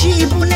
记不。